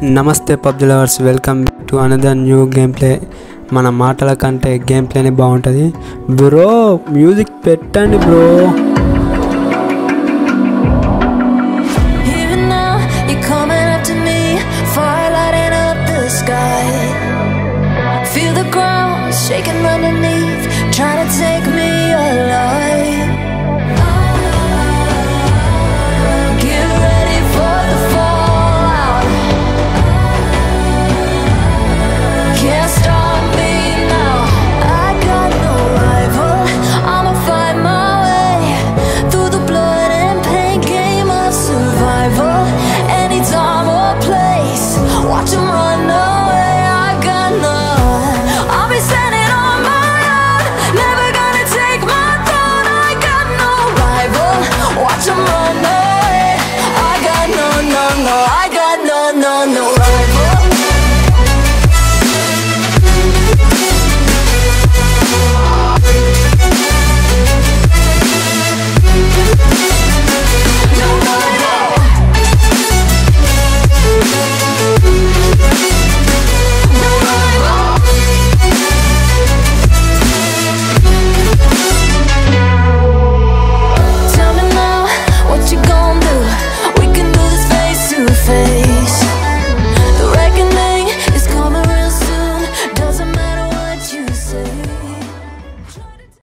నమస్తే PUBG lovers welcome to another new game play మన మాటల కంటే గేమ్ ప్లేనే బాగుంటుంది. బ్రో మ్యూజిక్ పెట్టండి బ్రో. Shaking underneath. face